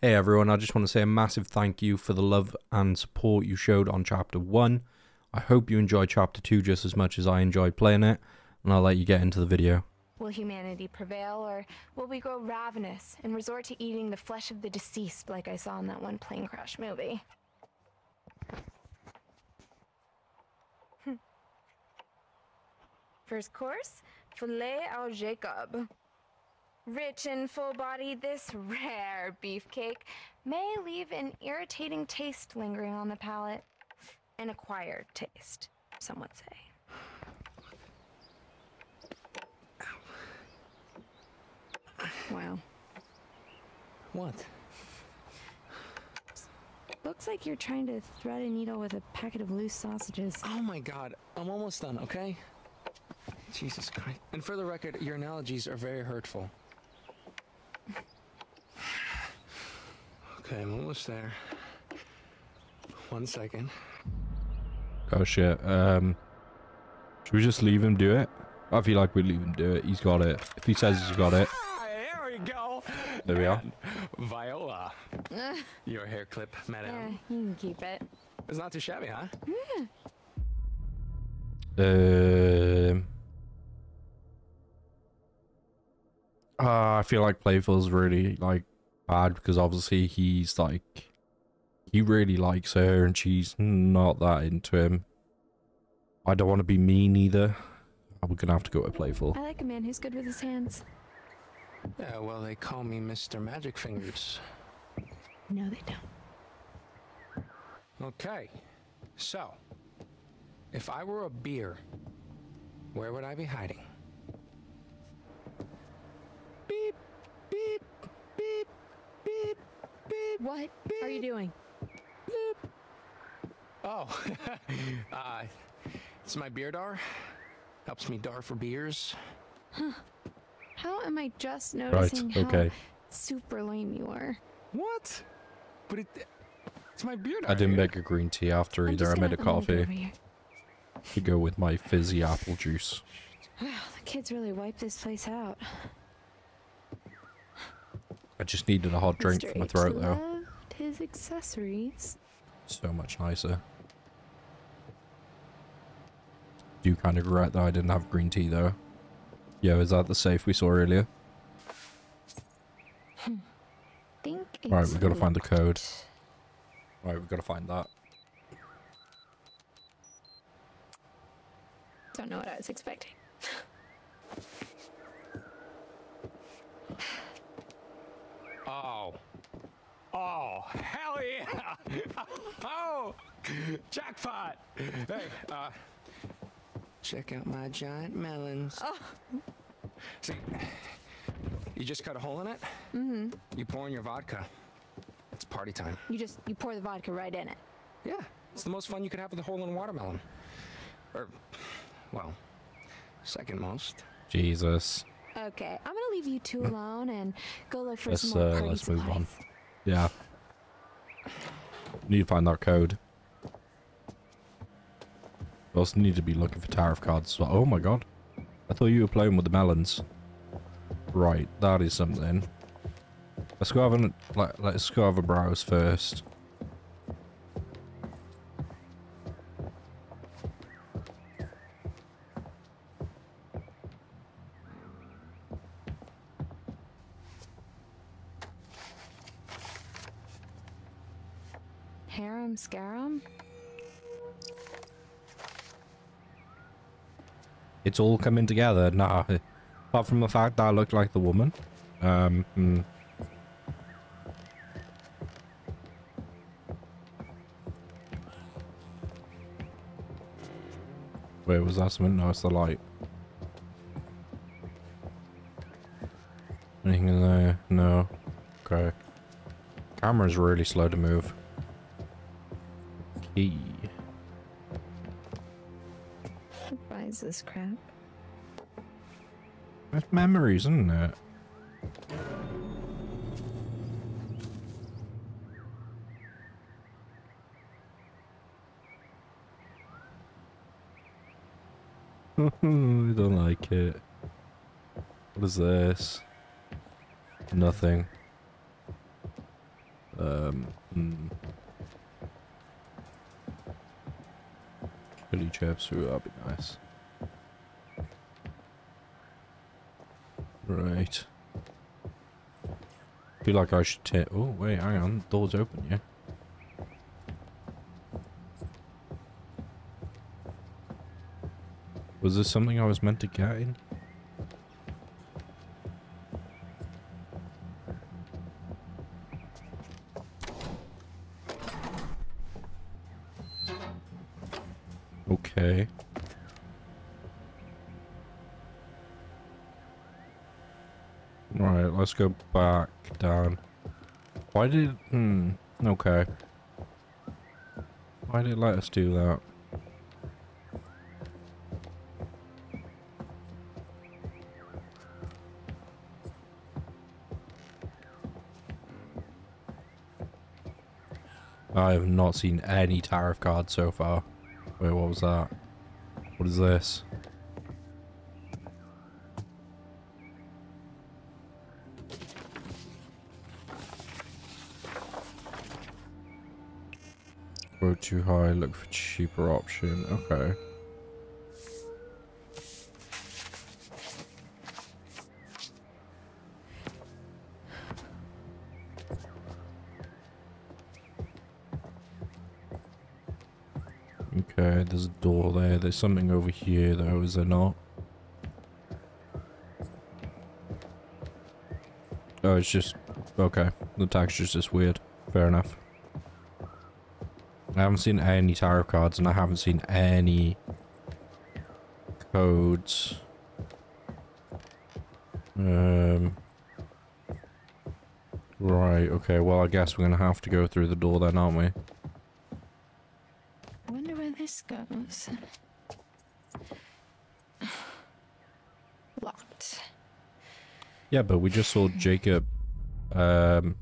Hey everyone, I just want to say a massive thank you for the love and support you showed on Chapter 1. I hope you enjoyed Chapter 2 just as much as I enjoyed playing it, and I'll let you get into the video. Will humanity prevail, or will we grow ravenous and resort to eating the flesh of the deceased like I saw in that one plane crash movie? Hmm. First course, filet au Jacob. Rich and full bodied, this rare beefcake may leave an irritating taste lingering on the palate. An acquired taste, some would say. Wow. What? Looks like you're trying to thread a needle with a packet of loose sausages. Oh my god, I'm almost done, okay? Jesus Christ. And for the record, your analogies are very hurtful. Okay, I'm almost there. One second. Oh shit, um... Should we just leave him do it? I feel like we leave him do it. He's got it. If he says he's got it, Ah, there we go. there we are. Viola. Your hair clip, Yeah, madam. you can keep it. It's not too shabby, huh? Um... Uh, I feel like Playful's really, like, bad because obviously he's, like... He really likes her and she's not that into him. I don't want to be mean either. I'm gonna have to go with Playful. I like a man who's good with his hands. Yeah, well, they call me Mr. Magic Fingers. No, they don't. Okay, so, if I were a beer, where would I be hiding? Beep, beep, beep, beep, beep. What are you doing? Oh, uh, it's my beer dar. Helps me dar for beers. Huh. How am I just noticing how okay. super lame you are? What? But it, it's my beer dar. I didn't here. make a green tea after I'm either. I made a gonna- I'm go coffee to go with my fizzy apple juice. Wow, the kids really wiped this place out. I just needed a hot drink Mr. for my throat though. Loved his accessories. So much nicer. Do kind of regret that I didn't have green tea though. Yeah, is that the safe we saw earlier? Hmm. Think Right, it's we gotta find the code. locked. Right, we've got to find that. Don't know what I was expecting. Oh. Oh, hell yeah! oh, jackpot! Hey, uh, check out my giant melons. Oh. See, you just cut a hole in it. Mm-hmm. You pour in your vodka. It's party time. You just you pour the vodka right in it. Yeah, it's the most fun you could have with a hole in a watermelon. Or, well, second most. Jesus. Okay, I'm gonna leave you two alone and go look for Let's, some more uh, party let's move on. Yeah. Need to find that code. We also need to be looking for tarot cards. Oh my god. I thought you were playing with the melons. Right, that is something. Let's go have a let, let's go have a browse first. Harem scarum? It's all coming together. Nah. Apart from the fact that I look like the woman. Um, hmm. Wait, was that something? No, it's the light. Anything in there? No. Okay. Camera's really slow to move. Key. Who buys this crap? It's memories, isn't it? I don't like it. What is this? Nothing. Um, hmm. Chips, ooh, that'd be nice. Right. feel like I should take. Oh, wait, hang on. Door's open, yeah. Was this something I was meant to get in? Go back down. Why did... Hmm, okay. Why did it let us do that? I have not seen any tarot cards so far. Wait, what was that? What is this? Go too high, look for cheaper option. Okay. Okay, there's a door there. There's something over here though, is there not? Oh, it's just... Okay, the texture's just weird. Fair enough. I haven't seen any tarot cards and I haven't seen any codes. Um... Right, okay, well I guess we're gonna have to go through the door then, aren't we? I Wonder where this goes. Locked. Yeah, but we just saw Jacob. Um,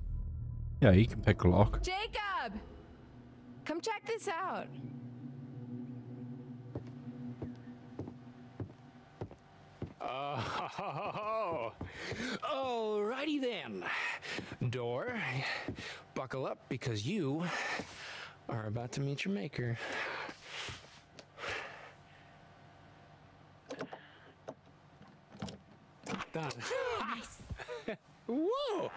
yeah, he can pick a lock. Come check this out. Oh, alrighty then. Door, buckle up because you are about to meet your maker. Done. Whoa!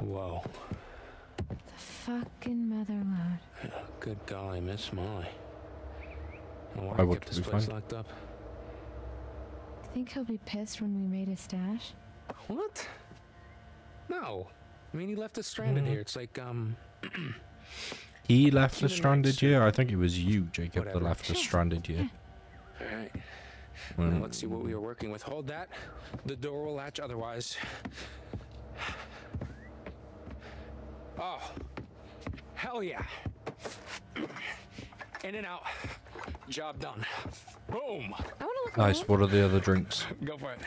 Whoa. The fucking mother load. Good golly, Miss Molly. Why I would kept be this place fine. locked up? Think he'll be pissed when we made a stash? What? No. I mean, he left us stranded Mm. here. It's like, um, He left us Human stranded rights. here. I think it was you, Jacob, that left us stranded here. all right. Mm. Now let's see what we are working with. Hold that. The door will latch otherwise. Oh. Hell yeah. In and out. Job done. Boom. I wanna look Nice. around. What are the other drinks? Go for it.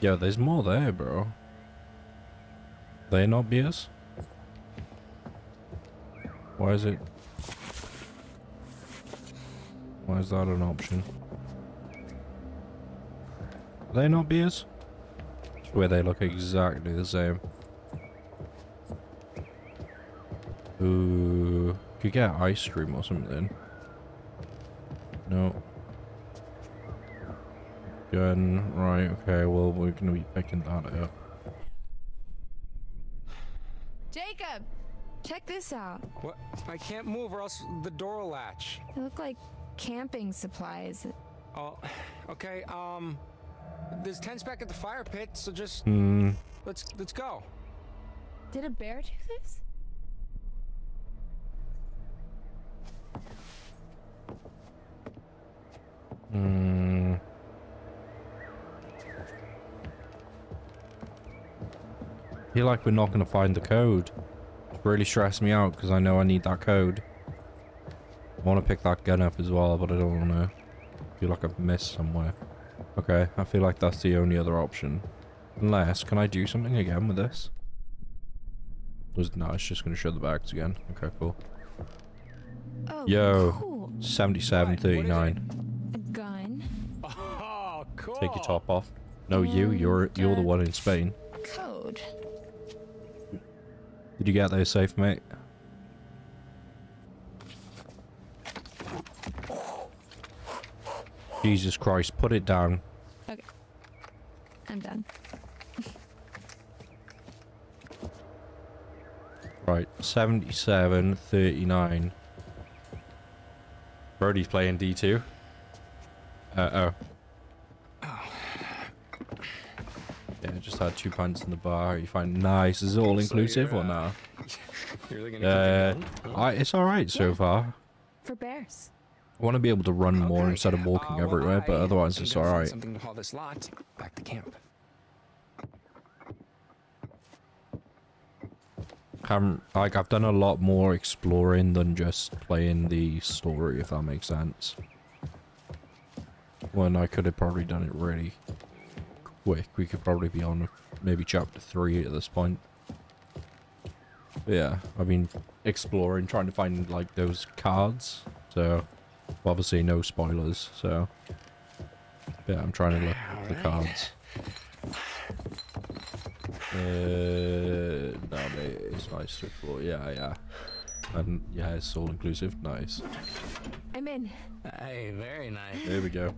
Yeah, there's more there, bro. They not beers? Why is it? Why is that an option? Are they not beers? Where they look exactly the same. Ooh, could get ice cream or something. No. Gun, right, okay, well, we're gonna be picking that up. Jacob! Check this out. What? I can't move or else the door will latch. They look like camping supplies. Oh, okay. Um, there's tents back at the fire pit, so just Hmm, let's let's go. Did a bear do this? hmm. Feel like we're not gonna find the code. It's really stressed me out because I know I need that code. I want to pick that gun up as well, but I don't want to. feel like I've missed somewhere. Okay, I feel like that's the only other option. Unless, can I do something again with this? Was no, it's just gonna show the bags again. Okay, cool. Oh, Yo. cool. Seventy-seven What? What is it? thirty-nine. A gun. Oh, cool. Take your top off. No, you. You're you're the one in Spain. Code. Did you get there safe, mate? Jesus Christ, put it down. Okay. I'm done. Right, 77, 39. Brody's playing D2. Uh-oh. Yeah, just had two pints in the bar. You find nice. Is it all inclusive you're, or uh, no? You're really gonna Uh, keep it going? I, it's alright so Yeah. far. For bears. I want to be able to run more Okay, instead of walking uh, well, everywhere, but otherwise it's alright. Something to haul this lot back to camp. haven't like I've done a lot more exploring than just playing the story, if that makes sense. When I could have probably done it really quick. We could probably be on maybe chapter three at this point. But yeah, I've been exploring, trying to find like those cards. So obviously no spoilers. So yeah, I'm trying to look at the Alright. cards. Uh, no, mate, it's nice to explore. Yeah, yeah. And yeah, it's all inclusive. Nice. I'm in. Hey, very nice. There we go.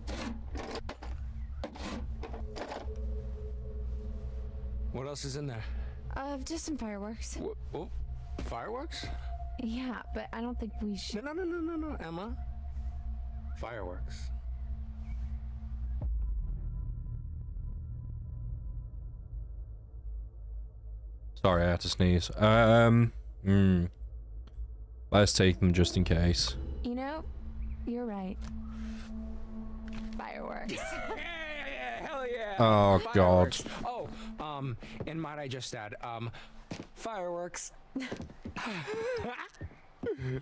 What else is in there? Uh, just some fireworks. Wh- oh, fireworks? Yeah, but I don't think we should. no, no, no, no, no, Emma. Fireworks. Sorry, I had to sneeze. Um, hmm. Let's take them just in case. You know, you're right. Fireworks. Yeah, yeah, yeah, hell yeah. Oh, God. Fireworks. Oh, um, and might I just add, um, fireworks.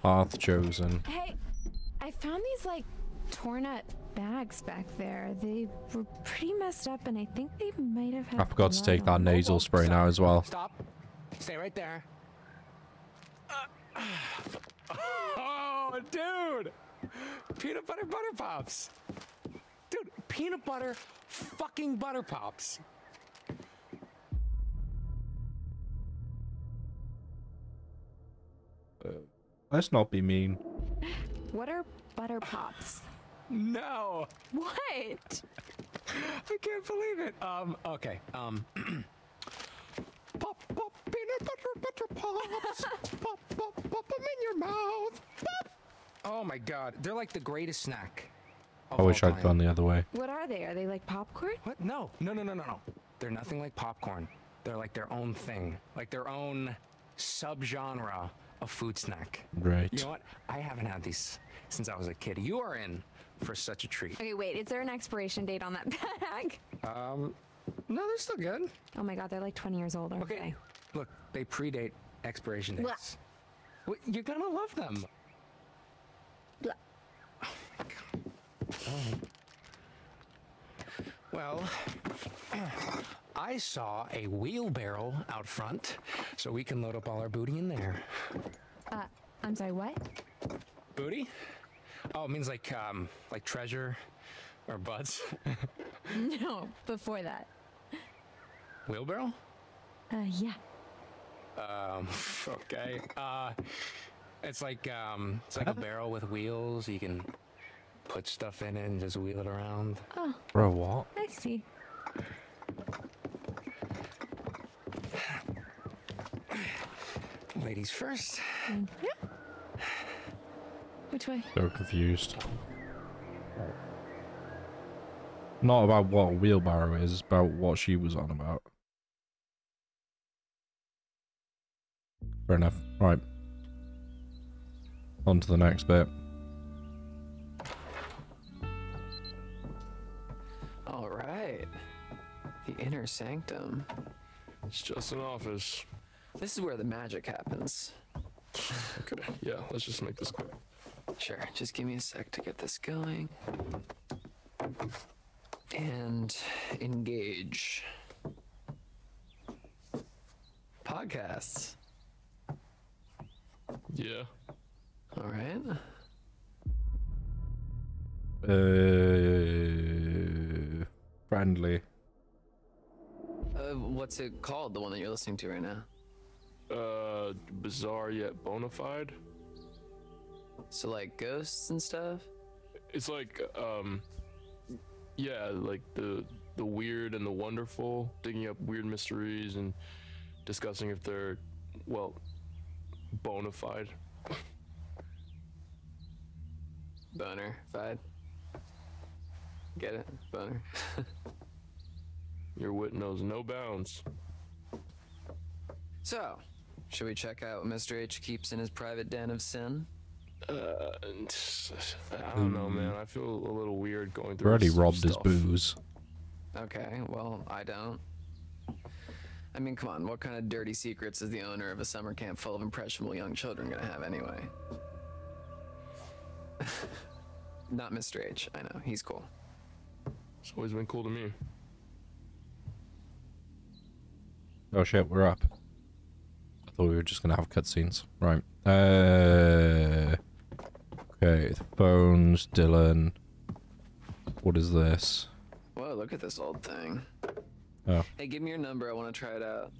Path chosen. hey, I found these like torn up bags back there. They were pretty messed up, and I think they might have had. I forgot to take that on them. nasal Oh, spray stop, now as well. Stop. Stay right there. Uh, oh, dude! Peanut butter butter pops. Dude, peanut butter fucking butter pops. Let's not be mean. What are butter pops? No, What? I can't believe it. Um, okay. Um, pop, pop, peanut butter butter pops. pop, pop, pop them in your mouth. Pop. Oh my god, they're like the greatest snack. I wish all I'd gone the other way. What are they? Are they like popcorn? What? No, no, no, no, no, no. They're nothing like popcorn. They're like their own thing, like their own subgenre of food snack. Right. You know what? I haven't had these since I was a kid. You are in for such a treat. Okay, wait. Is there an expiration date on that bag? Um, no, they're still good. Oh my god, they're like 20 years old. aren't Okay, they? look, they predate expiration Blah. dates. Well, you're gonna love them. Blah. Well, I saw a wheelbarrow out front, so we can load up all our booty in there. Uh, I'm sorry. What? Booty? Oh, it means like um like treasure or butts. No, before that. Wheelbarrow? Uh, yeah. Um okay. Uh it's like um it's like a barrel with wheels. You can put stuff in it and just wheel it around. Oh, Bro, what? I see. Ladies first. Which way? So confused. Not about what a wheelbarrow is, about what she was on about. Fair enough. Right. On to the next bit. All right. The inner sanctum. It's just an office. This is where the magic happens. Okay, yeah, let's just make this quick. Sure, just give me a sec to get this going. And engage. Podcasts. Yeah. All right. Uh, friendly. Uh, what's it called? The one that you're listening to right now? Uh, bizarre yet bona fide. So like ghosts and stuff. It's like, um, yeah, like the the weird and the wonderful, digging up weird mysteries and discussing if they're, well, bona fide. Boner. Fide. Get it? Boner. Your wit knows no bounds. so, should we check out what Mr. H keeps in his private den of sin? Uh, I don't know, man. I feel a little weird going through. already his robbed his booze. Okay, well, I don't. I mean, come on, what kind of dirty secrets is the owner of a summer camp full of impressionable young children gonna have anyway? Not Mr. H, I know, he's cool. It's always been cool to me. Oh shit, we're up. I thought we were just gonna have cutscenes. Right. Uh. Okay, the phones, Dylan. What is this? Whoa, look at this old thing. Oh. Hey, give me your number, I wanna try it out.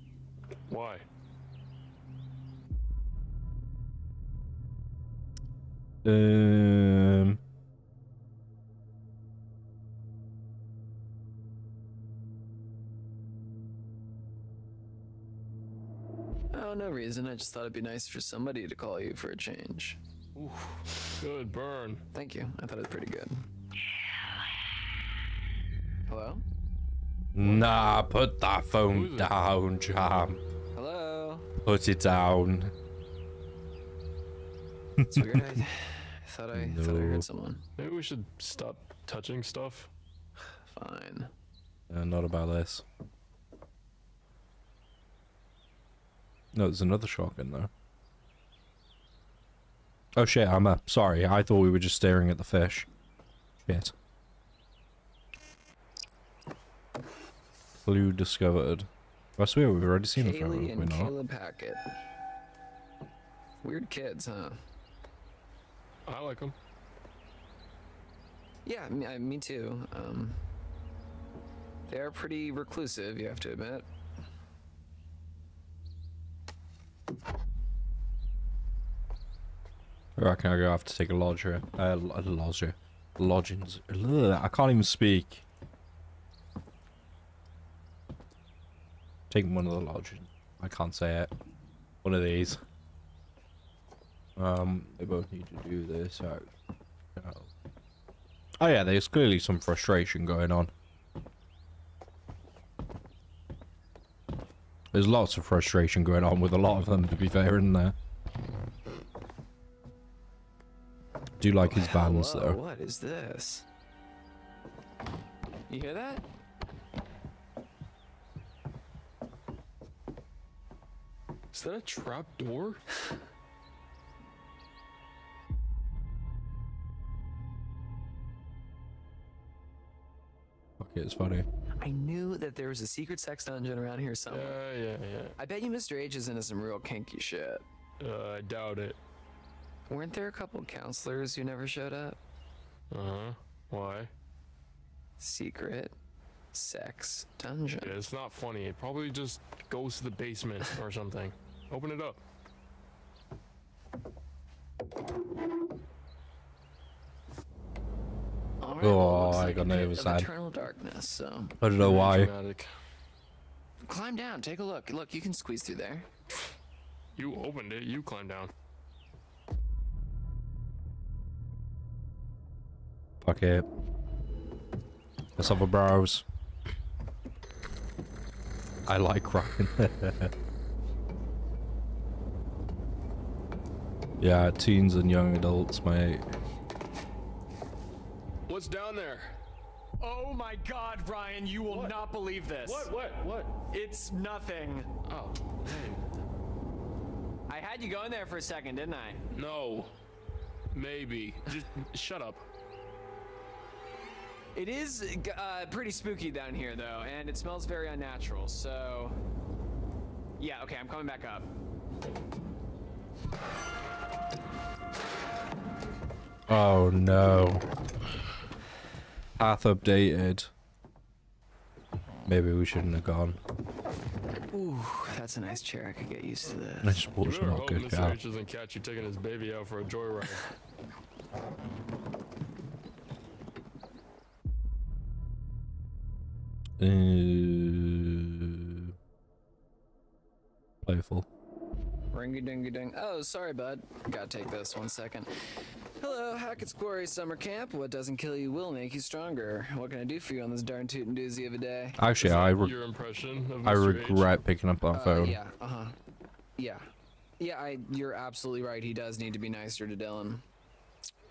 Why? Um. No reason, I just thought it'd be nice for somebody to call you for a change. Good burn. Thank you, I thought it was pretty good. Hello? Nah, put that phone down, Jam. Hello? Put it down. It's weird, I, I thought I, thought I heard someone. Maybe we should stop touching stuff. Fine. Uh, not about this. No, there's another shotgun though. Oh shit, I'm up. Sorry, I thought we were just staring at the fish. Shit. Clue discovered. I swear we've already seen the photo, Kaylee have we and not? Caleb Hackett. Weird kids, huh? I like them. Yeah, me, I, me too. Um, they are pretty reclusive, you have to admit. I reckon I'm gonna have to take a lodger. Uh, lodger. Lodgings. Ugh, I can't even speak. Taking one of the lodgings. I can't say it. One of these. Um, they both need to do this. Oh, oh yeah, there's clearly some frustration going on. There's lots of frustration going on with a lot of them, to be fair, isn't there? Do like his bands though. What is this? You hear that? Is that a trap door? Okay, it's funny. I knew that there was a secret sex dungeon around here somewhere. Yeah, yeah, yeah. I bet you Mr. H is into some real kinky shit. Uh, I doubt it. Weren't there a couple counselors who never showed up? Uh huh. Why? Secret sex dungeon. Yeah, it's not funny. It probably just goes to the basement or something. Open it up. All right, Oh, well, I like got a no bit of side. Eternal darkness. So I don't know why. Dramatic. climb down. Take a look. Look, you can squeeze through there. You opened it. You climb down. Fuck it. Let's have a browse. I like Ryan. yeah, teens and young adults, mate. What's down there? Oh my god, Ryan, you will What? not believe this. What? What? What? It's nothing. Oh, man. I had you going there for a second, didn't I? No. Maybe. Just shut up. It is uh, pretty spooky down here, though, and it smells very unnatural, so. Yeah, okay, I'm coming back up. Oh no. Path updated. Maybe we shouldn't have gone. Ooh, that's a nice chair. I could get used to this. This You was better not good, Mr. Doesn't catch you taking his baby out for a joyride. Uh, playful. Ringy dingy ding. Oh, sorry, bud. Gotta take this one second. Hello, Hackett's Quarry Summer Camp. What doesn't kill you will make you stronger. What can I do for you on this darn tootin' doozy of a day? Actually, I that re- your impression of I Mr. H? regret picking up that Uh, phone. yeah, uh huh. Yeah. Yeah, I, you're absolutely right. He does need to be nicer to Dylan.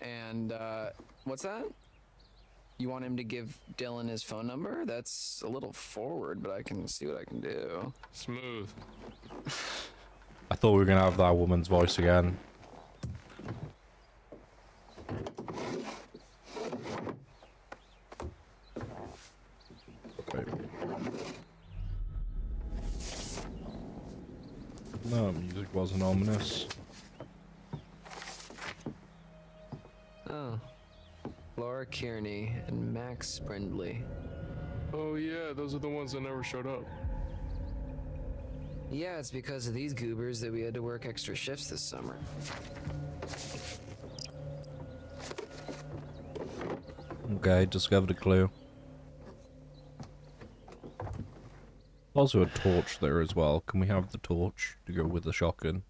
And, uh, what's that? You want him to give Dylan his phone number? That's a little forward, but I can see what I can do. Smooth. I thought we were gonna have that woman's voice again. Okay. No, music wasn't ominous. Oh. Laura Kearney and Max Brinly. Oh yeah, those are the ones that never showed up. Yeah, it's because of these goobers that we had to work extra shifts this summer. Okay, discovered a clue. Also a torch there as well. Can we have the torch to go with the shotgun?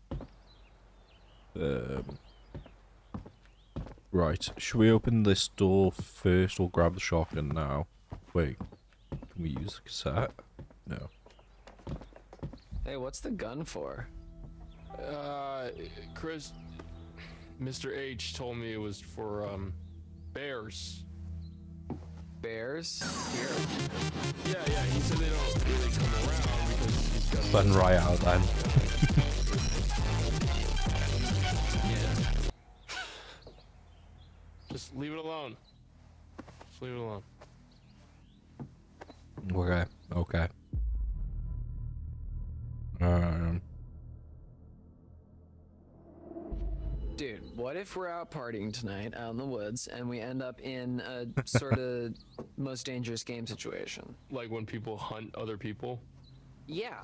Um, right, should we open this door first or grab the shotgun now? Wait, can we use the cassette? No. Hey, what's the gun for? Uh, Chris, Mr. H told me it was for um, bears. Bears? Here? Yeah, yeah. He said they don't really come around because he's got. Button right out then. Just leave it alone. Just leave it alone. Okay, okay. Um, Dude, what if we're out partying tonight out in the woods and we end up in a sort of most dangerous game situation? Like when people hunt other people. Yeah.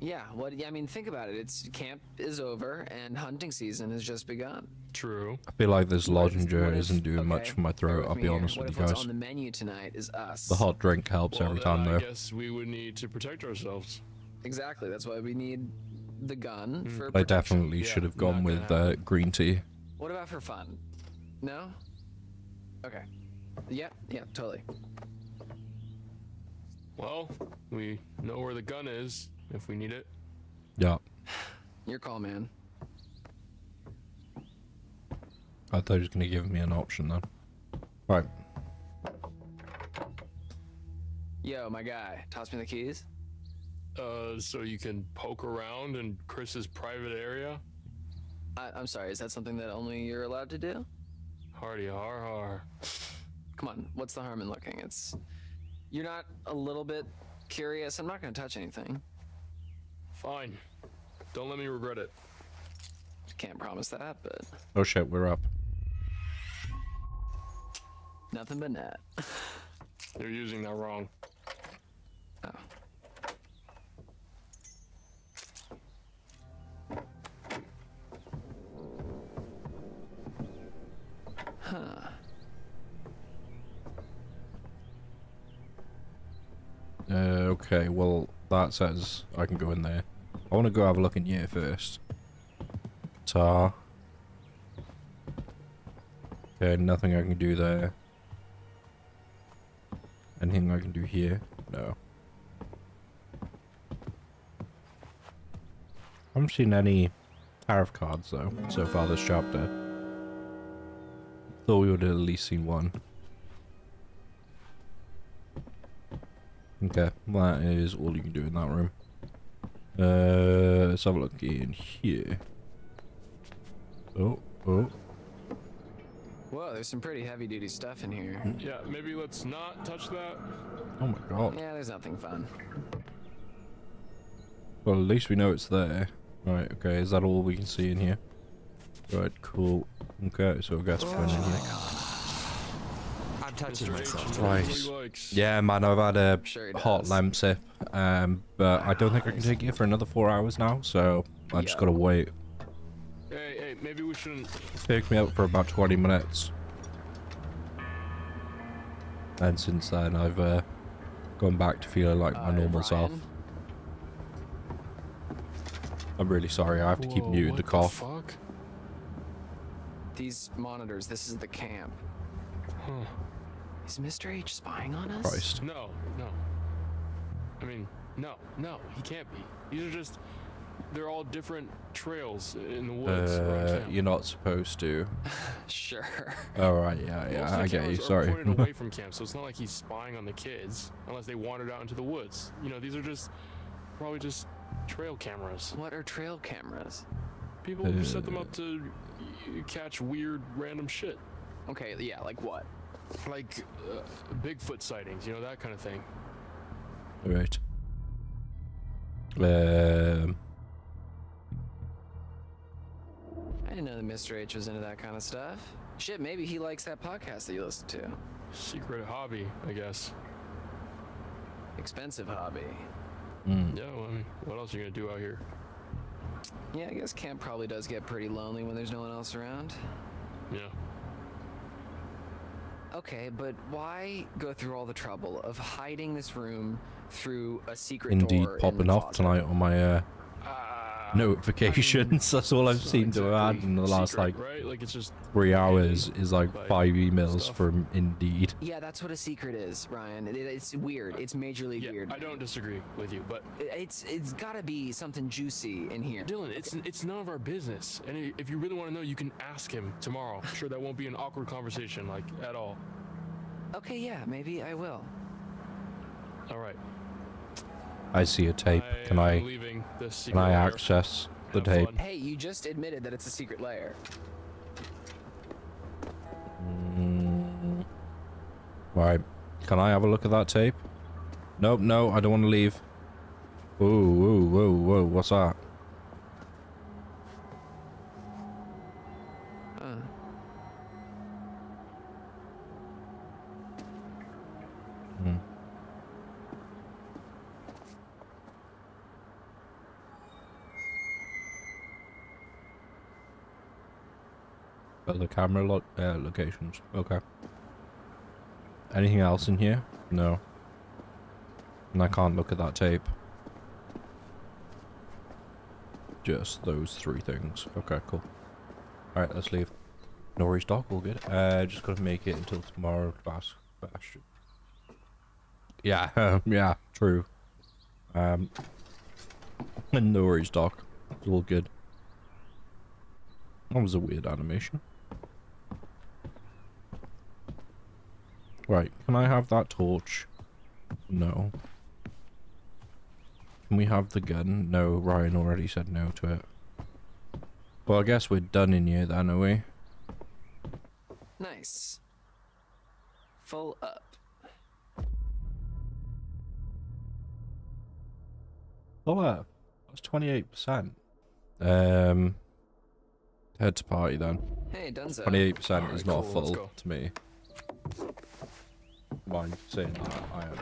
Yeah, what I mean, think about it. It's camp is over and hunting season has just begun. True. I feel like this What lozenger isn't doing much for my throat, I'll be honest what with if you what's guys. on the menu tonight is us? The hot drink helps Well, every then time I though. guess we would need to protect ourselves. Exactly. That's why we need the gun for I definitely Yeah, should have gone with uh, green tea. What about for fun? No? Okay. Yeah, yeah, totally. Well, we know where the gun is if we need it. Yeah, Your call, man. I thought he was going to give me an option then. Right, Yo, my guy, toss me the keys. Uh, so you can poke around in Chris's private area. I, I'm sorry, is that something that only you're allowed to do? Hardy har har. Come on, what's the harm in looking? It's. You're not a little bit curious? I'm not gonna touch anything. Fine. Don't let me regret it. Can't promise that, but oh shit, we're up. nothing but net. You're using that wrong. Oh. Huh. Uh, okay, well, that says I can go in there. I want to go have a look in here first. Tar. Okay, nothing I can do there. Anything I can do here? No. I haven't seen any tarot cards though so far this chapter. Thought we would have at least seen one. Okay, that is all you can do in that room. Uh, let's have a look in here. Oh, oh. Whoa, there's some pretty heavy duty stuff in here. Yeah, maybe let's not touch that. Oh my god. Yeah, there's nothing fun. Well, at least we know it's there. Right, okay, is that all we can see in here? Right, cool. Okay, so I guess we're in here. I'm touching myself. knows Right. what he likes. Yeah, man, I've had a Sure hot lamp sip, um, but I don't think I can take it for another four hours now, so I just gotta wait. Hey, hey, maybe we shouldn't. Pick me up for about 20 minutes. And since then, I've uh, gone back to feeling like my Uh, normal self. I'm really sorry, I have to keep Whoa, muting what the cough. fuck? These monitors, this is the camp. Huh. Is Mr. H spying on us? Christ. No, no. I mean, no, no, he can't be. These are just. They're all different trails in the woods. Uh, you're not supposed to. Sure. Alright, yeah, yeah, of I get you, cameras are sorry. pointed away from camp, so it's not like he's spying on the kids unless they wandered out into the woods. You know, these are just probably just trail cameras. What are trail cameras? People set them up to catch weird, random shit, Okay, yeah, like what? Like uh, Bigfoot sightings. You know that kind of thing. Right. Um, I didn't know that Mr. H was into that kind of stuff. Shit, maybe he likes that podcast that you listen to. Secret hobby, I guess. Expensive hobby. mm, Yeah, well, I mean, what else are you gonna do out here? Yeah, I guess camp probably does get pretty lonely when there's no one else around. Yeah. Okay, but why go through all the trouble of hiding this room through a secret indeed, door? in popping the off closet? tonight on my uh, Uh, notifications. That's all I've seen not to have had in the last secret, like right? Like it's just three hours is like Like, five emails stuff. from Indeed. Yeah, that's what a secret is, Ryan. It, it's weird. It's majorly yeah. weird. I don't disagree with you, but It's it's gotta be something juicy in here. Dylan, it's it's none of our business. And if you really want to know, you can ask him tomorrow. I'm sure that won't be an awkward conversation, like at all. Okay, yeah, maybe I will. All right. I see a tape. Can I can I access the tape? Hey, you just admitted that it's a secret layer. Mm. Right. Can I have a look at that tape? Nope, no, I don't want to leave. Whoa, whoa, whoa, whoa, what's that? The camera lo uh, locations. Okay. Anything else in here? No. And I can't look at that tape. Just those three things. Okay, cool. Alright, let's leave. No worries, Doc. All good. Uh, just gotta make it until tomorrow. Bash. Yeah, yeah, true. Um, no worries, Doc. It's all good. That was a weird animation. Right, can I have that torch? No. Can we have the gun? No, Ryan already said no to it. Well, I guess we're done in here then, are we? Nice. Full up. Oh, yeah. That's 28%. Um, head to party then. Hey, Dunzo. 28% is not cool, full to me. Mind saying that I am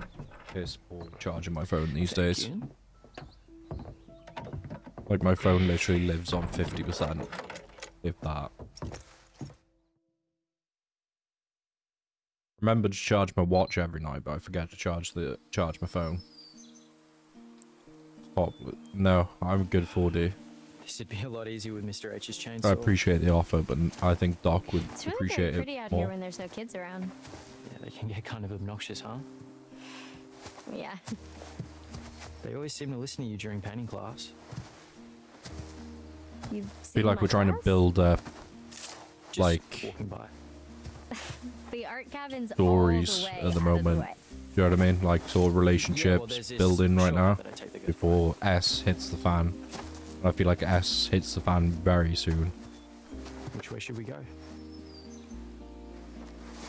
piss poor charging my phone these Thank days. you. Like my phone literally lives on 50%. If that. Remember to charge my watch every night, but I forget to charge the charge my phone. Pop, no, I'm good 4D. This would be a lot easier with Mr. H's chainsaw. I appreciate the offer, but I think Doc would It's really appreciate very pretty it out more. here when there's no kids around. Yeah, they can get kind of obnoxious, huh? Yeah. They always seem to listen to you during painting class. You've feel like we're trying to build uh, Just Like- walking by. the art cabins stories all the way at the moment. way. Do you know what I mean? Like sort of Yeah, well, relationships building right now that I take that goes before S hits the fan. I feel like S hits the fan very soon. Which way should we go?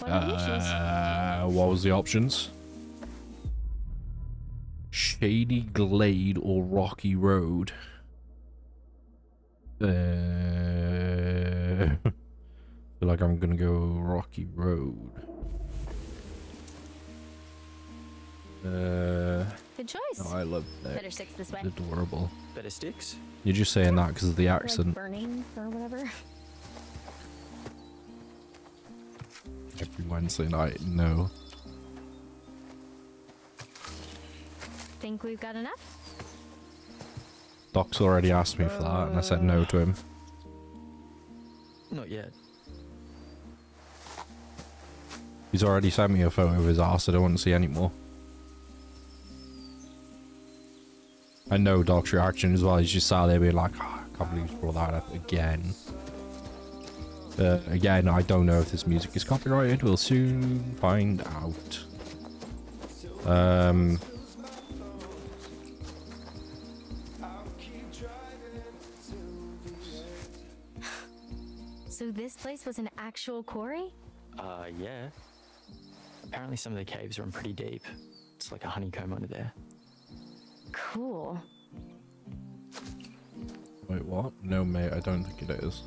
Uh, what was the options? Shady Glade or Rocky Road? Uh, I feel like I'm gonna go Rocky Road. Uh, Good choice. no, I love Better it. six this way. Adorable. Better sticks? You're just saying that because of the Like burning or whatever. Every Wednesday night, no. Think we've got enough? Doc's already asked me for that, and I said no to him. Not yet. He's already sent me a photo of his ass. I don't want to see anymore. I know Doc's reaction as well. He's just sat there being like, oh, I can't believe you brought that up again. Uh, again, I don't know if this music is copyrighted. We'll soon find out. Um, So this place was an actual quarry? Uh, yeah. Apparently some of the caves run pretty deep. It's like a honeycomb under there. Cool. wait, what? No, mate, I don't think it is.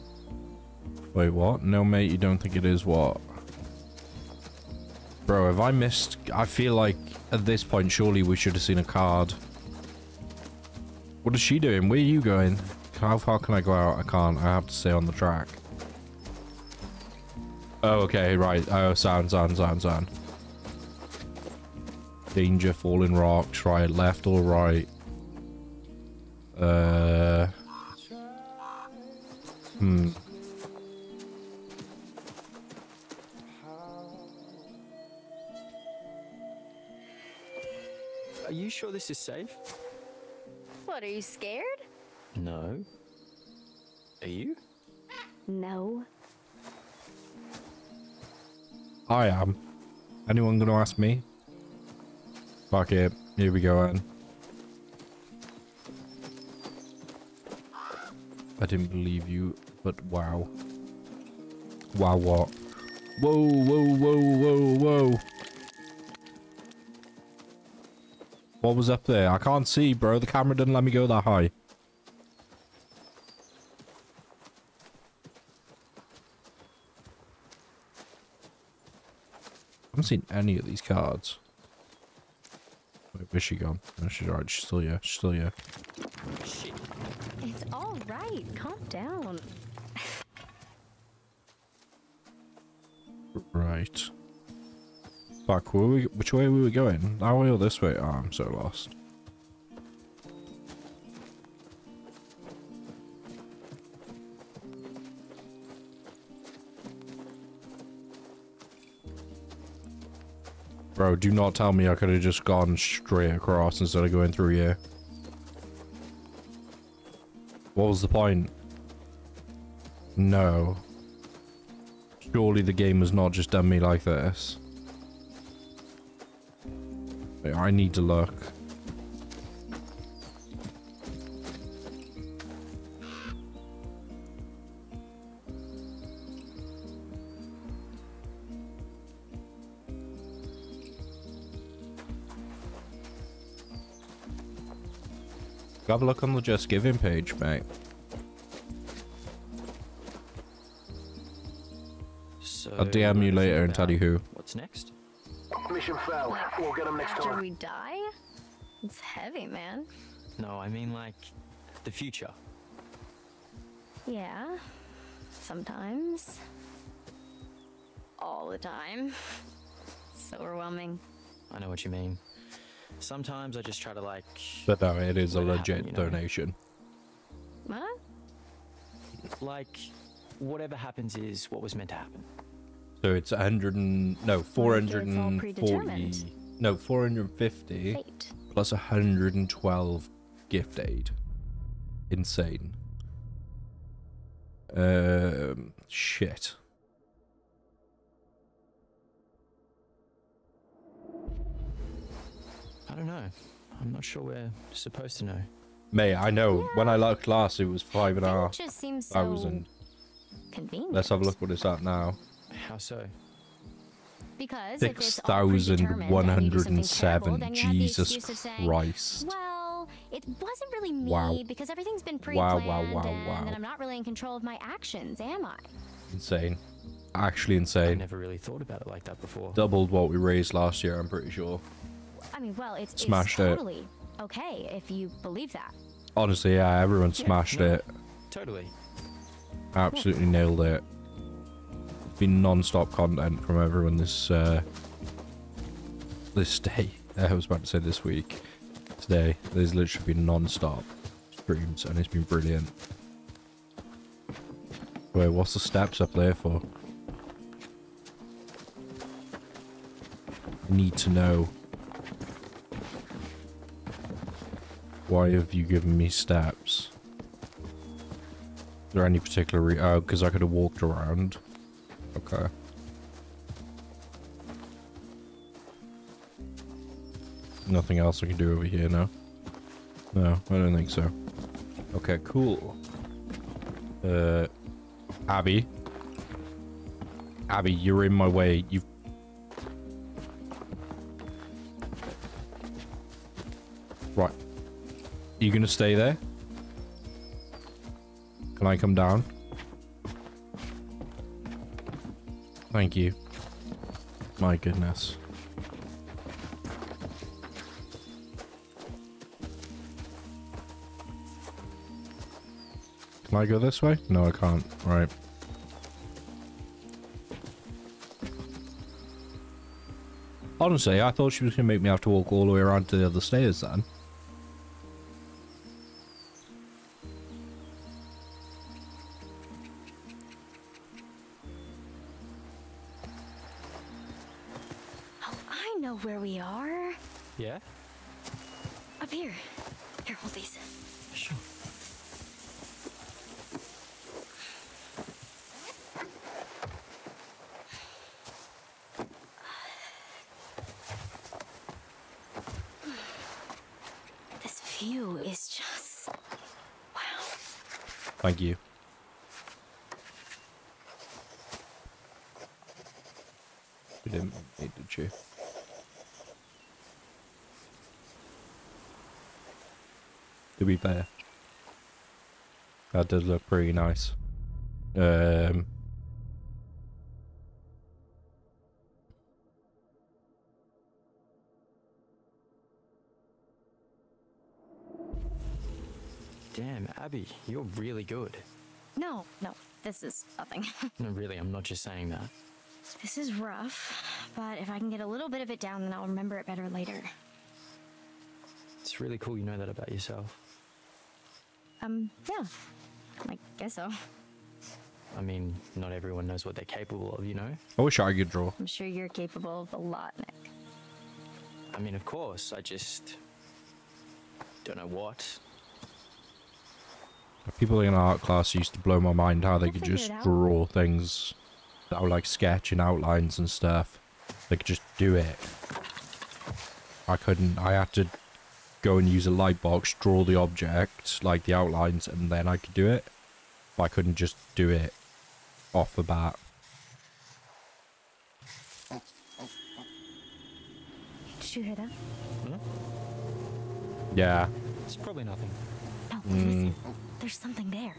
Wait, what? No, mate, you don't think it is what? Bro, have I missed... I feel like at this point, surely we should have seen a card. What is she doing? Where are you going? How far can I go out? I can't. I have to stay on the track. Oh, okay, right. Oh, sound, sound, sound, sound. Danger, falling rock, try it left or right. Uh... Hmm. Sure this is safe? What, are you scared? No. Are you? No. I am. Anyone gonna ask me? Fuck it. Here we go, then. I didn't believe you, but wow. Wow, what? Whoa, whoa, whoa, whoa, whoa. What was up there? I can't see, bro. The camera didn't let me go that high. I haven't seen any of these cards. Wait, where's she gone? No, she's alright. She's still here. She's still here. Shit. It's all right. Calm down. Right. Fuck, were we, which way we were we going? That way or this way? Oh, I'm so lost. Bro, do not tell me I could have just gone straight across instead of going through here. What was the point? No. Surely the game has not just done me like this. Wait, I need to look. Have a look on the JustGiving page, mate. So I'll DM you later and tell you who. What's next? Mission failed. We'll get him next After time. we die? It's heavy, man. No, I mean like the future. Yeah. Sometimes. All the time. It's overwhelming. I know what you mean. Sometimes I just try to like But no, it is a legit happen, you know. donation. What? like whatever happens is what was meant to happen. So it's a hundred and no four hundred it's all and predetermined. forty. No, four hundred and fifty Fate. plus a hundred and twelve gift aid. Insane. Um, shit. I don't know. I'm not sure we're supposed to know. May I know. When I looked last, it was five and a Fate half just seems so convenient. Let's have a look what it's at now. How so? Because if Six it's all thousand predetermined one and you do hundred something and seven. terrible, then you have the Jesus excuse of saying, Christ. Well, it wasn't really me Wow. because everything's been Wow, pre-planned wow, wow, and wow. then I'm not really in control of my actions, am I? Insane. Actually I insane. never really thought about it like that before. Doubled what we raised last year, I'm pretty sure. I mean, well, it's, it's Smashed it. totally okay if you believe that. Honestly, yeah, everyone Yeah, smashed no. it. Totally. Absolutely nailed it. Been non-stop content from everyone this uh, this day. I was about to say this week. Today, there's literally been non-stop streams, and it's been brilliant. Wait, what's the steps up there for? I need to know. Why have you given me steps? Is there any particular re- oh, because I could have walked around. Okay. Nothing else we can do over here now? No, I don't think so. Okay, cool. Uh, Abby. Abby, you're in my way. You. Right. Are You gonna stay there? Can I come down? Thank you. My goodness. Can I go this way? No, I can't. Right. Honestly, I thought she was going to make me have to walk all the way around to the other stairs then. Does look pretty nice. Um, Damn, Abby, you're really good. No, no, this is nothing. No, really, I'm not just saying that. this is rough, but if I can get a little bit of it down, then I'll remember it better later. It's really cool you know that about yourself. Um, yeah. I guess so. I mean, not everyone knows what they're capable of, you know? I wish I could draw. I'm sure you're capable of a lot, Nick. I mean, of course, I just don't know what. People in art class used to blow my mind how they We'll could just draw things that were like sketching outlines and stuff. They could just do it. I couldn't. I had to go and use a light box, draw the object, like the outlines, and then I could do it. But I couldn't just do it off the bat. Did you hear that? Yeah. It's probably nothing. No, Mm. listen. There's something there.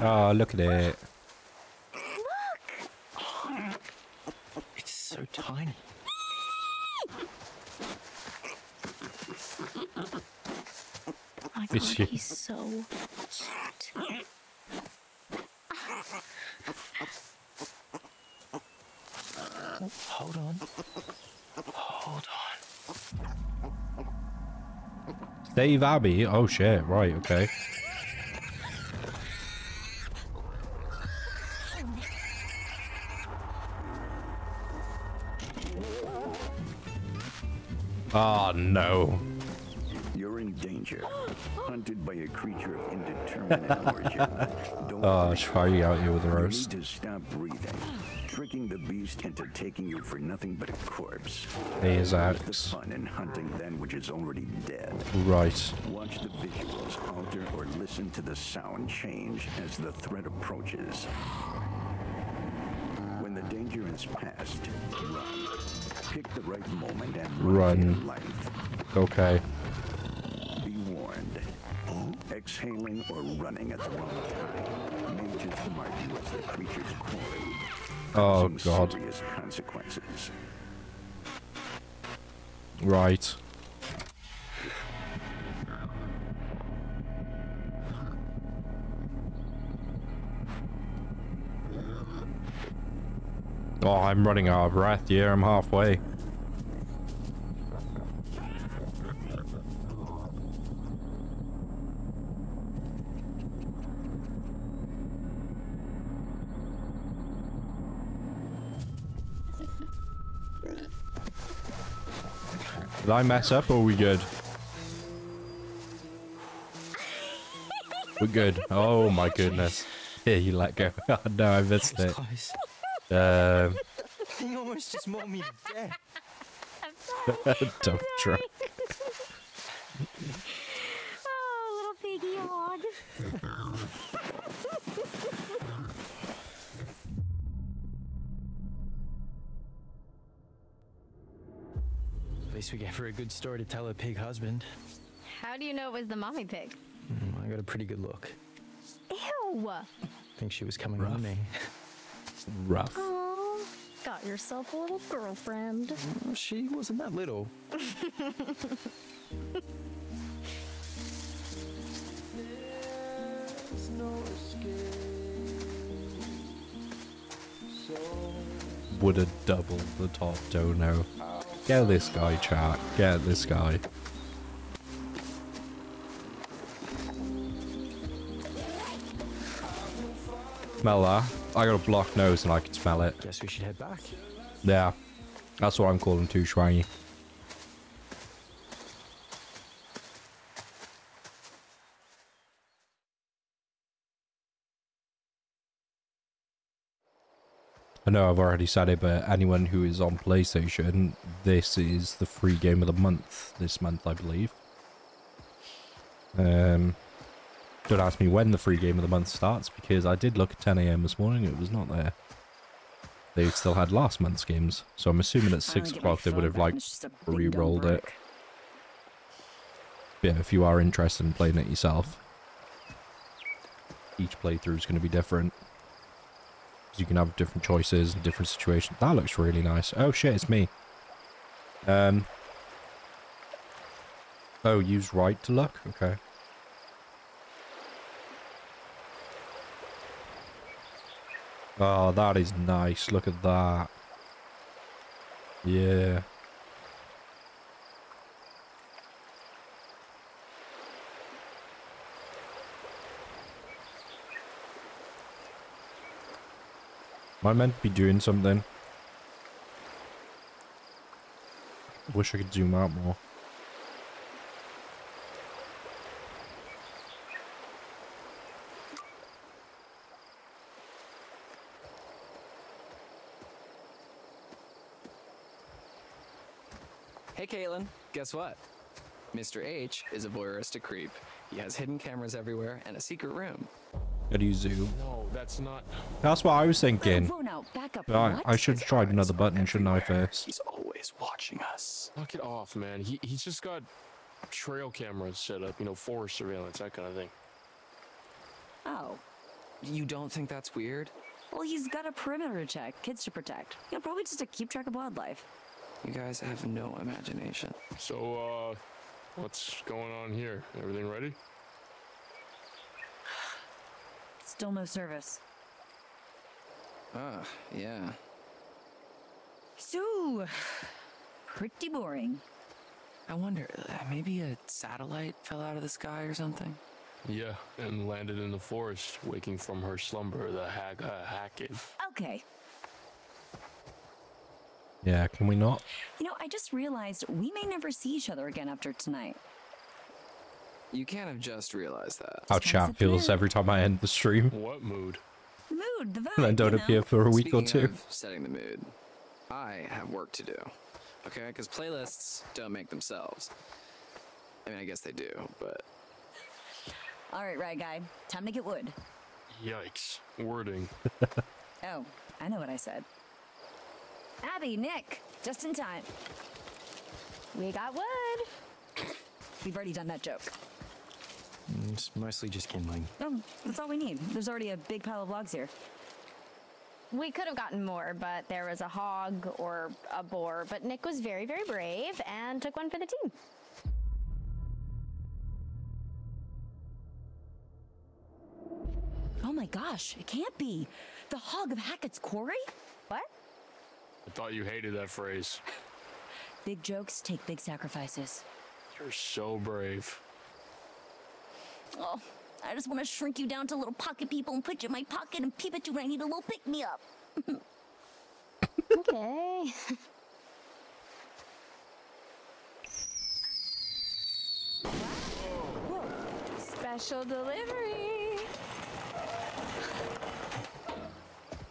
Oh, look at it. Look! It's so tiny. It's you. he's so cute. Hold on. Hold on. Dave Abby. Oh shit. Right. Okay. Oh no. Oh, try you out here with a roast. to stop breathing, tricking the beast into taking you for nothing but a corpse. Here's Where's the Axe. fun in hunting that which is already dead. Right. Watch the visuals alter or listen to the sound change as the threat approaches. When the danger is past, run. Pick the right moment and run, Run. life. Okay. Or running at the wrong time may just mark you as the creature's quarry. Oh, God. serious consequences. Right. Oh, I'm running out of breath. Yeah, I'm halfway. Did I mess up or are we good? We're good. Oh my goodness. Yeah, you let go. Oh, no, I missed it. Close. Um, He almost just mauled me to death. dump truck. At least we gave her a good story to tell her pig husband. How do you know it was the mommy pig? Mm, I got a pretty good look. Ew. think she was coming on me. Rough. Oh, got yourself a little girlfriend. Well, she wasn't that little. Would have doubled the top dono. Get this guy, chat. Get this guy. Smell that? I got a blocked nose and I can smell it. Guess we should head back. Yeah. That's what I'm calling too schwangy. I know I've already said it, but anyone who is on PlayStation, this is the free game of the month this month, I believe. Um, don't ask me when the free game of the month starts because I did look at 10 a.m. this morning. It was not there. They still had last month's games, so I'm assuming at six o'clock they would have like re-rolled it. Yeah, if you are interested in playing it yourself, each playthrough is going to be different. 'Cause you can have different choices and different situations. That looks really nice. Oh shit, it's me. Um. Oh, use right to look? Okay. Oh, that is nice. Look at that. Yeah. Am I meant to be doing something? Wish I could zoom out more. Hey, Kaitlyn. Guess what? Mr. H is a voyeuristic creep. He has hidden cameras everywhere and a secret room. How do you zoom? No, that's not. That's what I was thinking. Bruno. I. I should have tried another button, shouldn't I, first? He's always watching us. Knock it off, man. He he's just got trail cameras set up, you know, forest surveillance, that kind of thing. Oh. You don't think that's weird? Well, he's got a perimeter to check, kids to protect. You know, probably just to keep track of wildlife. You guys have no imagination. So, uh, what's going on here? Everything ready? Still no service. Ah, yeah. So, pretty boring. I wonder, uh, maybe a satellite fell out of the sky or something? Yeah, and landed in the forest, waking from her slumber, the hag uh, Hackett. Okay. Yeah, can we not? You know, I just realized we may never see each other again after tonight. You can't have just realized that. How chat feels every time I end the stream. What mood? The mood, the vibe. And then don't you know? appear for a week or two. of setting the mood, I have work to do. Okay, because playlists don't make themselves. I mean, I guess they do, but All right, right guy. Time to get wood. Yikes. Wording. Oh, I know what I said. Abby, Nick, just in time. We got wood. We've already done that joke. It's mostly just kindling. Oh, that's all we need. There's already a big pile of logs here. we could have gotten more, but there was a hog or a boar. But Nick was very, very brave and took one for the team. Oh my gosh, it can't be. The hog of Hackett's quarry? What? I thought you hated that phrase. Big jokes take big sacrifices. You're so brave. Oh, I just want to shrink you down to little pocket people and put you in my pocket and peep at you when I need a little pick me up. okay. Special delivery.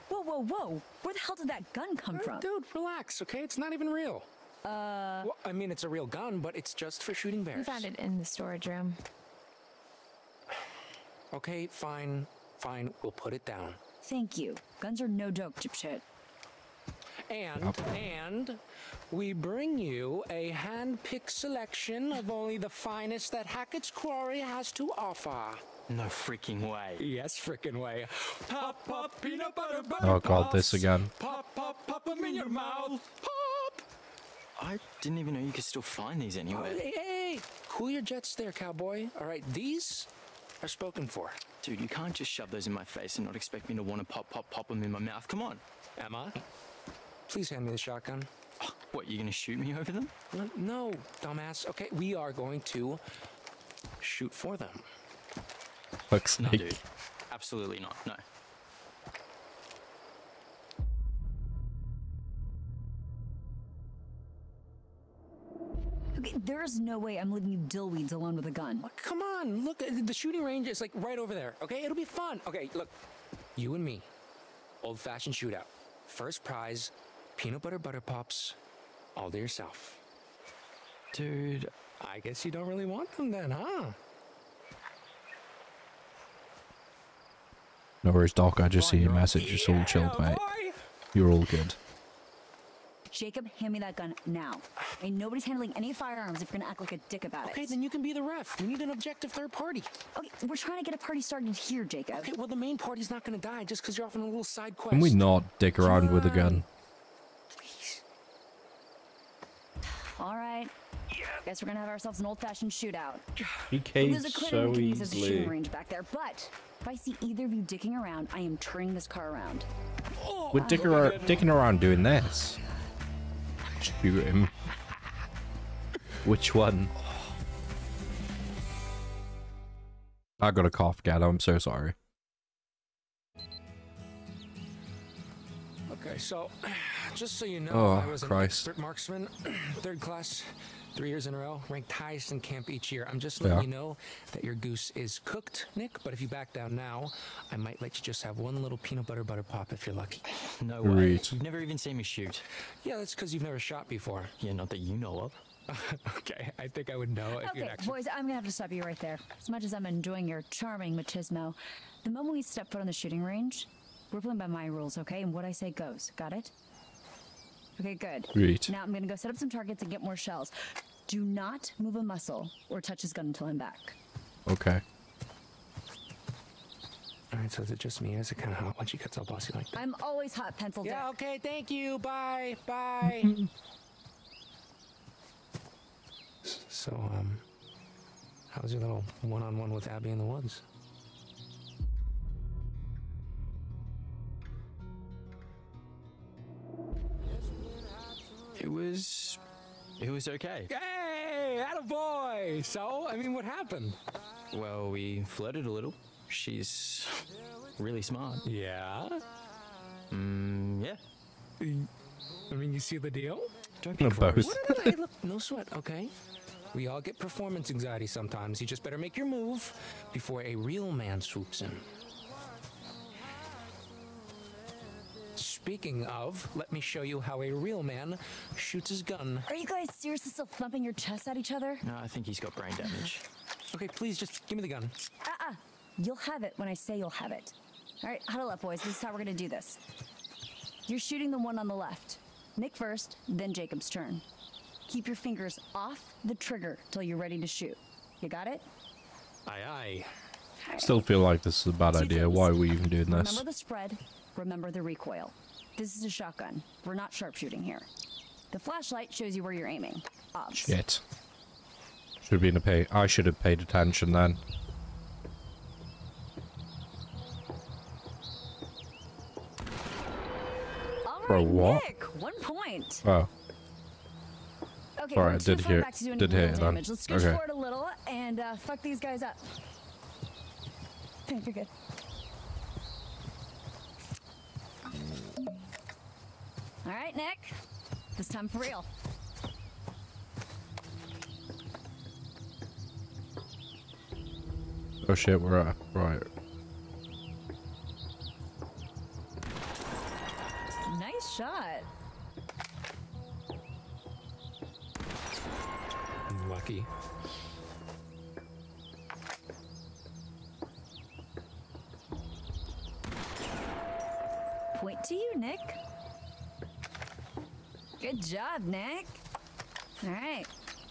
Whoa, whoa, whoa. Where the hell did that gun come from? Dude, relax, okay? It's not even real. Uh, Well, I mean, it's a real gun, but it's just for shooting bears. We found it in the storage room. Okay, fine, fine. We'll put it down. thank you. Guns are no joke, dipshit. And and we bring you a hand-picked selection of only the finest that Hackett's Quarry has to offer. No freaking way. Yes, freaking way. Pop, pop, peanut butter, butter Oh god, this again. Pop, pop, pop 'em in your mouth. Pop. I didn't even know you could still find these Hey, anywhere. hey, hey, cool your jets there, cowboy. All right, these are spoken for. Dude, you can't just shove those in my face and not expect me to want to pop, pop, pop them in my mouth. Come on. Emma, please hand me the shotgun. What, you gonna shoot me over them? No, no, dumbass. Okay, we are going to shoot for them. Fuck's No, dude. Absolutely not. No. There's no way I'm leaving you dillweeds alone with a gun. Come on, look, uh, the shooting range is like right over there. Okay, it'll be fun. Okay, look, you and me, old-fashioned shootout. First prize, peanut butter butter pops, all to yourself. Dude, I guess you don't really want them then, huh? No worries, Doc. I just see your message. It's all chilled, mate. You're all good. Jacob, hand me that gun now. Ain't nobody's handling any firearms if you're gonna act like a dick about Okay, it. then you can be the ref. We need an objective third party. Okay, we're trying to get a party started here, Jacob. Okay, well, the main party's not gonna die just because you're off on a little side quest. Can we not dick around with a gun? All right. Yeah. Guess we're gonna have ourselves an old-fashioned shootout. He If caved there's a critter, so we as a shooting easily. range back there. But if I see either of you dicking around, I am turning this car around. Oh, we're dick ar- dicking around doing this. Shoot him. Which one? I got a cough again. I'm so sorry. Okay, so just so you know, Oh, I was Christ. an expert marksman, third class, three years in a row, ranked highest in camp each year. I'm just letting Yeah. you know that your goose is cooked, Nick. But if you back down now, I might let you just have one little peanut butter butter pop if you're lucky. no way. Right. You've never even seen me shoot. Yeah, that's because you've never shot before. Yeah, not that you know of. okay, I think I would know if you'd Okay, actually. boys, I'm gonna have to stop you right there. As much as I'm enjoying your charming machismo, the moment we step foot on the shooting range, we're playing by my rules, okay? And what I say goes. Got it? Okay, good. Great. Now I'm gonna go set up some targets and get more shells. Do not move a muscle or touch his gun until I'm back. Okay. All right, so is it just me? or Is it kind of hot when she gets all bossy like that? I'm always hot pencil Yeah, dick. okay, thank you. Bye. Bye. so, um, how's your little one on one with Abby in the woods? It was. It was okay. Hey, boy. So, I mean, what happened? Well, we flirted a little. She's really smart. Yeah. Mm, yeah. I mean, you see the deal? Don't No, gross. both. hey, look, no sweat, okay? We all get performance anxiety sometimes. You just better make your move before a real man swoops in. Speaking of, let me show you how a real man shoots his gun. Are you guys seriously still thumping your chests at each other? No, I think he's got brain damage. Okay, please just give me the gun. Uh-uh. You'll have it when I say you'll have it. All right, huddle up, boys. This is how we're gonna do this. You're shooting the one on the left. Nick first, then Jacob's turn. Keep your fingers off the trigger till you're ready to shoot. You got it? Aye, aye. Still feel like this is a bad Two idea. things. Why are we even doing this? Remember the spread. remember the recoil. This is a shotgun. We're not sharpshooting here. The flashlight shows you where you're aiming. Obs. Shit. Should have been a pay. I should have paid attention then. All Bro, right, what? Nick, one point. Oh, Okay, Sorry, I did hear- back to do any did hear it then. Let's scooch Okay. forward a little and uh, fuck these guys up. Okay, you're good. All right, Nick. This time for real. oh shit, we're uh, at right. Nice shot. Lucky. Point to you, Nick. Good job, Nick. All right,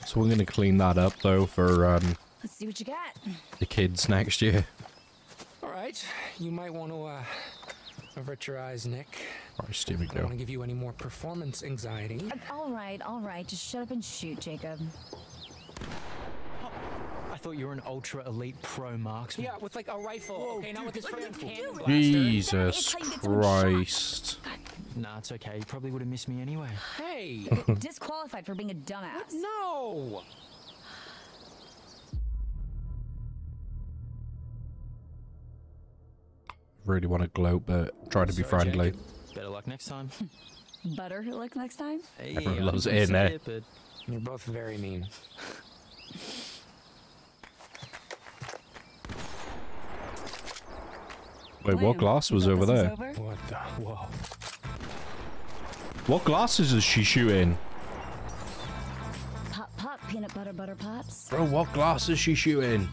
So we're gonna clean that up though for um let's see what you got. the kids next year. All right, you might want to uh, avert your eyes, Nick. All right, here we I don't go. want to give you any more performance anxiety. Uh, All right, all right. Just shut up and shoot, Jacob. I thought you were an ultra elite pro marksman. Yeah, with like a rifle. okay, not with this freaking cannon blaster. Jesus Christ. how you get someone shot. Christ. Nah, it's okay. You probably would have missed me anyway. Hey, Disqualified for being a dumbass. no. Really want to gloat, but try to be Sorry, friendly. Jacob. Better luck next time. Better luck next time? Hey, Everyone I loves didn't it, say innit? but You're both very mean. Wait, what glass was over there? over? What the? Whoa. What glasses is she shooting? Pop, pop, peanut butter, butter pops. Bro, what glass is she shooting?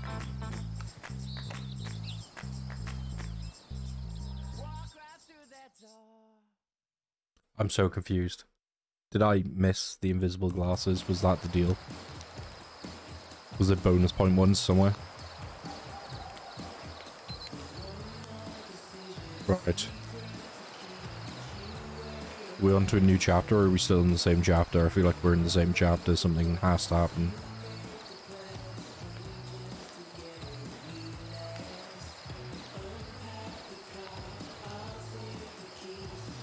I'm so confused. Did I miss the invisible glasses? Was that the deal? Was there bonus point ones somewhere? Right. We on to a new chapter or are we still in the same chapter? I feel like we're in the same chapter. Something has to happen.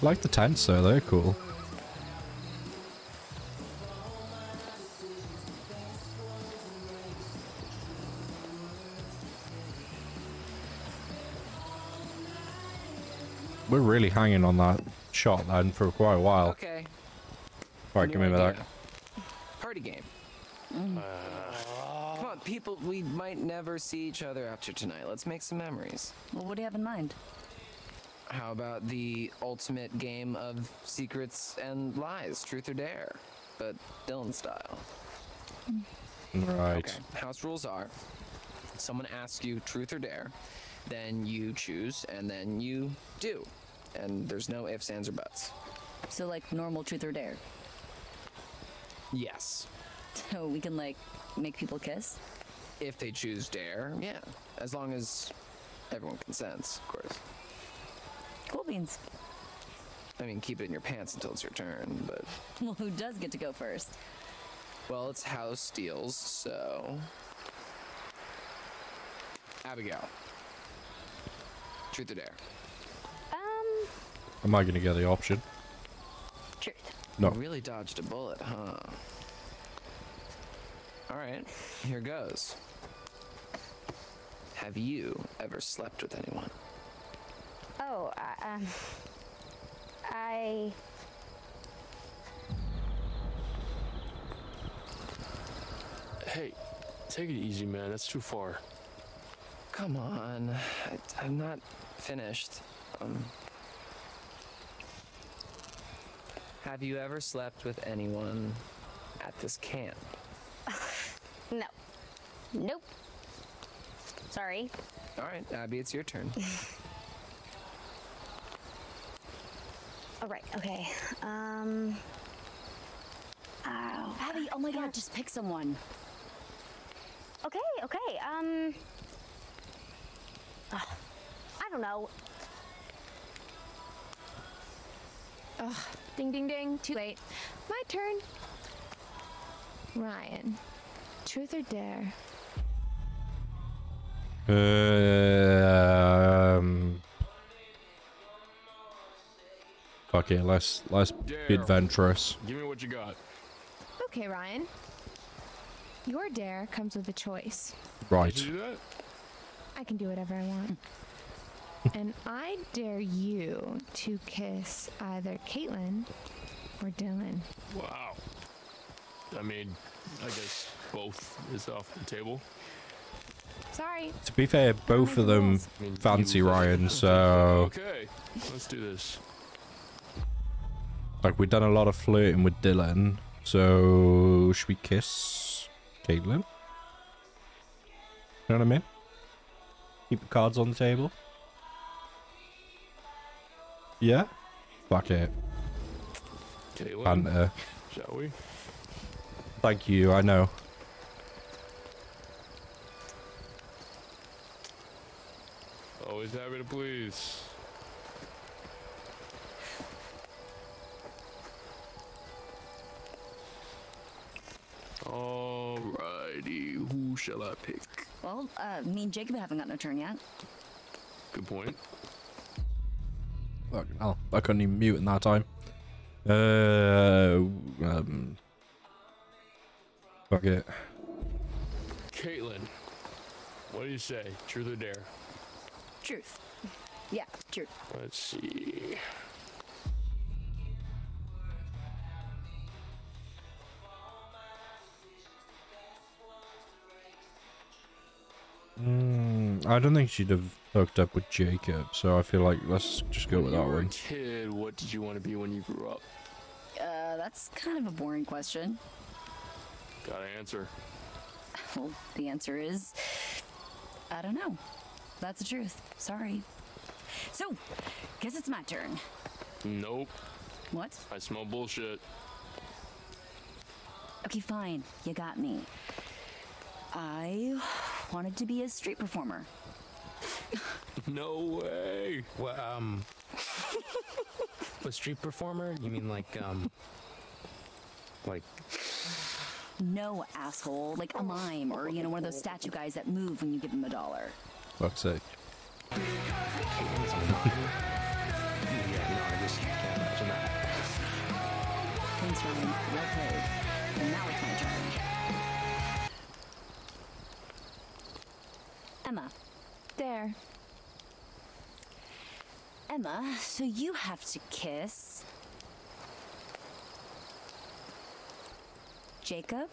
I like the tents though, they're cool. We're really hanging on that shot then for quite a while. Okay. Alright, give me new that. Party game. Mm. Uh, come on, people. We might never see each other after tonight. Let's make some memories. Well, what do you have in mind? How about the ultimate game of secrets and lies, truth or dare, but Dylan style? Mm. Right. Okay. House rules are: someone asks you truth or dare, then you choose, and then you do, and there's no ifs, ands, or buts. So, like, normal truth or dare. Yes. So we can, like, make people kiss? If they choose dare, yeah, as long as everyone consents, of course. Cool beans. I mean, keep it in your pants until it's your turn, but Well, who does get to go first? well, it's house deals, so. Abigail. Truth or dare? Am I gonna get the option? truth. No. You really dodged a bullet, huh? All right, here goes. Have you ever slept with anyone? Oh, I, um, I. Hey, take it easy, man. That's too far. Come on, I, I'm not finished. Um, have you ever slept with anyone at this camp? No. Nope. Sorry. All right, Abby, it's your turn. All right. Okay. Um. Oh. Abby, oh my god, just pick someone. Okay. Okay. Um. ugh, I don't know. Ugh, ding ding ding, too late. My turn. Ryan, truth or dare? Um. Fuck it, let's let's be adventurous. Give me what you got. Okay, Ryan. Your dare comes with a choice. Right. Did you do that? I can do whatever I want. And I dare you to kiss either Kaitlyn or Dylan. Wow. I mean, I guess both is off the table. Sorry. To be fair, both of them I mean, fancy Ryan, so Okay, let's do this. like we've done a lot of flirting with Dylan. So should we kiss Kaitlyn? You know what I mean? Keep the cards on the table. Yeah. Fuck it. Kaitlyn, And uh, shall we? thank you. I know. Always happy to please. Alrighty, who shall I pick? Well, uh, me and Jacob haven't gotten a turn yet. Good point. Fucking hell. I couldn't even mute in that time. Uh, um, fuck it. Kaitlyn, what do you say? Truth or dare? Truth. Yeah, truth. Let's see. Mm, I don't think she'd have hooked up with Jacob, so I feel like let's just go when with you that were one. a kid, what did you want to be when you grew up? Uh, that's kind of a boring question. Gotta answer. Well, the answer is I don't know. That's the truth. Sorry. So, guess it's my turn. Nope. What? I smell bullshit. Okay, fine. You got me. I wanted to be a street performer. No way. Well, um, a street performer? You mean like um, like No, asshole. Like a mime or, you know, one of those statue guys that move when you give them a dollar. Fuck's sake. yeah? No, I just can't imagine that. Thanks, Ryan. Well played. And now it's my turn. Emma. Dare. Emma, so you have to kiss. Jacob?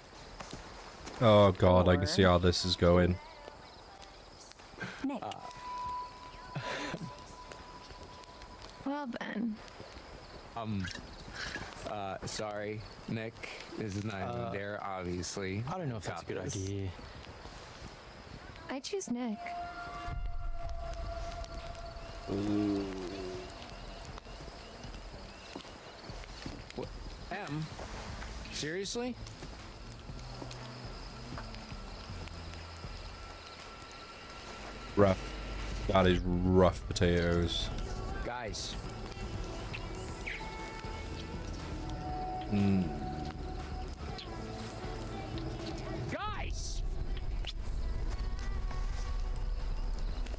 Oh god, I can see how this is going. Nick. Well, Ben. Um, uh, sorry, Nick. This is not Uh, there, obviously. I don't know if that's a good idea. I choose Nick. What? Em? Seriously? Rough. That is rough potatoes. Guys, Mm. guys!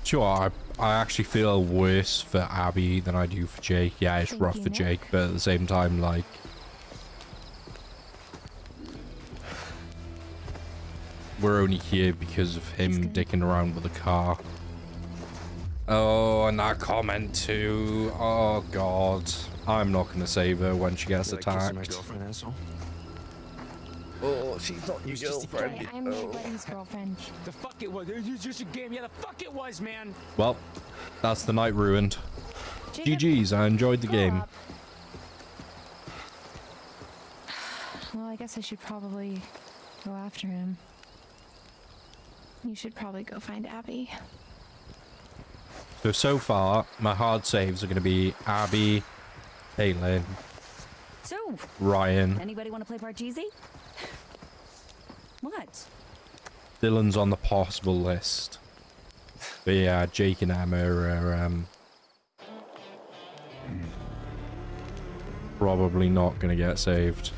Sure, I, I actually feel worse for Abby than I do for Jake. Yeah, it's Thank rough for Nick. Jake, but at the same time, like... We're only here because of him good. dicking around with a car. Oh, and that comment too. Oh, God. I'm not going to save her when she gets You like attacked. My girlfriend, asshole? Oh, she's not your Hey, I'm oh. Nick Letty's girlfriend. The fuck it was. It was just a game. Yeah, the fuck it was, man. Well, that's the night ruined. Jacob, GG's, I enjoyed the game. up. Well, I guess I should probably go after him. You should probably go find Abby. So, so far, my hard saves are going to be Abby, Kaitlyn, So, Ryan. anybody want to play Parcheesi? Dylan's on the possible list. But yeah, Jake and Emma are, um... probably not gonna get saved.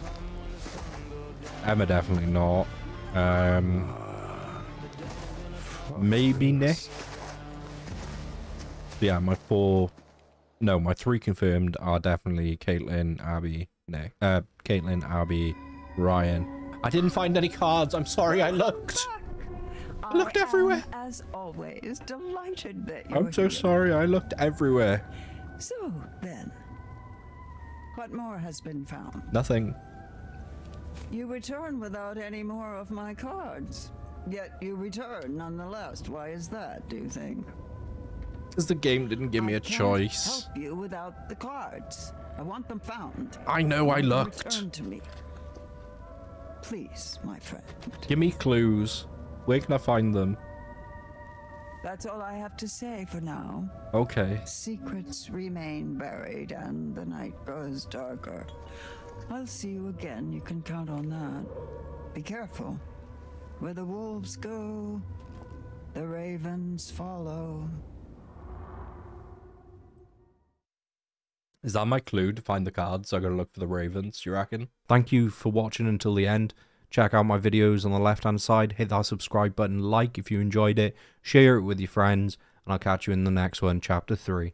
Emma definitely not. Um, maybe Nick. Yeah, my four, no, my three confirmed are definitely Kaitlyn, Abby, Nick. Uh, Kaitlyn, Abby, Ryan. I didn't find any cards. I'm sorry. I looked. I looked everywhere. As always, delighted that you're I'm so here. sorry. I looked everywhere. So then, what more has been found? Nothing. You return without any more of my cards. Yet you return nonetheless. Why is that, do you think? Because the game didn't give me a choice. help you without the cards. I want them found. I know I looked. Returned to me. Please, my friend. Give me clues. Where can I find them? That's all I have to say for now. Okay. Secrets remain buried and the night grows darker. I'll see you again, you can count on that. Be careful. Where the wolves go, the ravens follow. Is that my clue to find the cards? I gotta look for the ravens, you reckon? Thank you for watching until the end. Check out my videos on the left hand side. Hit that subscribe button, like if you enjoyed it, share it with your friends, and I'll catch you in the next one, chapter 3.